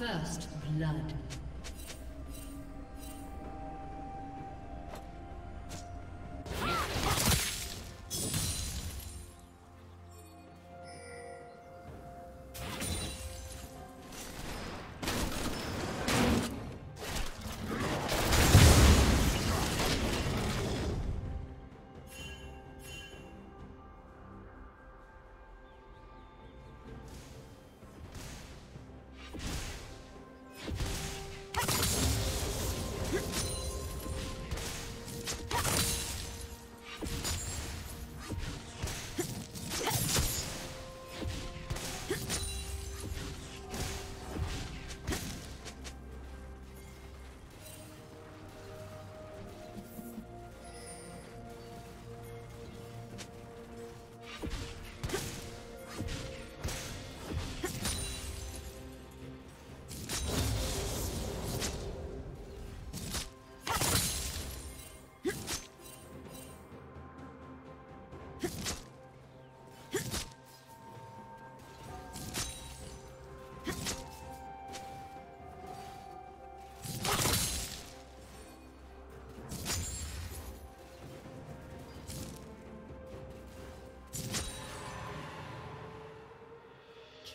First blood.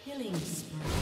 Killing spree.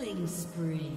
Killing spree.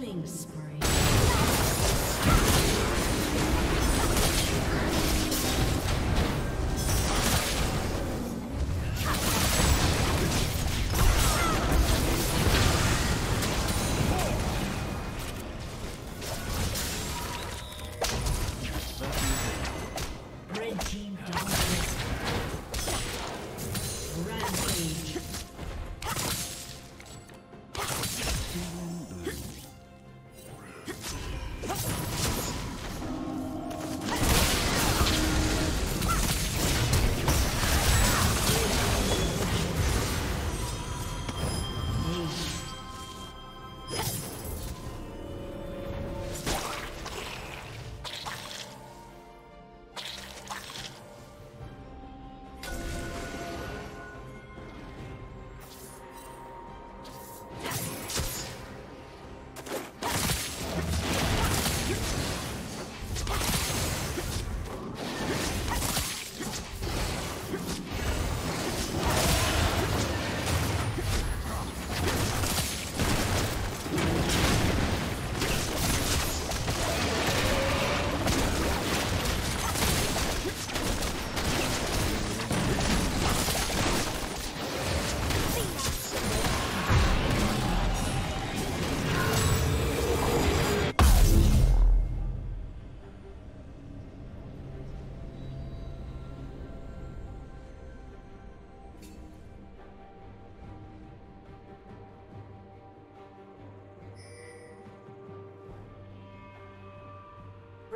Killing spree.